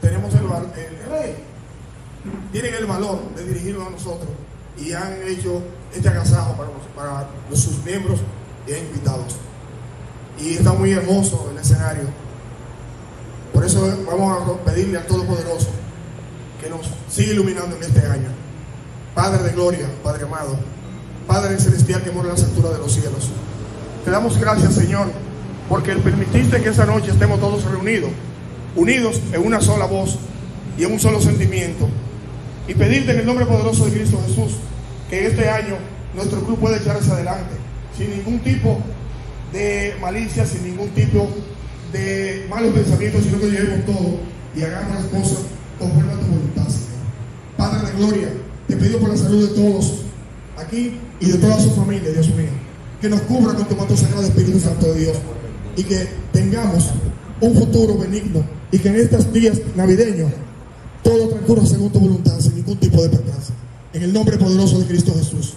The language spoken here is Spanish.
tenemos el, el- tienen el valor de dirigirnos a nosotros y han hecho este agasajo para, para sus miembros y invitados. Y está muy hermoso el escenario. Por eso vamos a pedirle al Todopoderoso que nos siga iluminando en este año. Padre de gloria, Padre amado, Padre celestial que mora en las alturas de los cielos. Te damos gracias, Señor, porque permitiste que esta noche estemos todos reunidos, unidos en una sola voz y en un solo sentimiento. Y pedirte en el nombre poderoso de Cristo Jesús que este año nuestro club pueda echar hacia adelante, sin ningún tipo de malicia, sin ningún tipo de malos pensamientos, sino que llevemos todo y hagamos las cosas conforme a tu voluntad. Padre de gloria, te pido por la salud de todos aquí y de toda su familia, Dios mío. Que nos cubra con tu manto sagrado Espíritu Santo de Dios. Y que tengamos un futuro benigno. Y que en estos días navideños todo transcurra según tu voluntad, sin ningún tipo de percance. En el nombre poderoso de Cristo Jesús.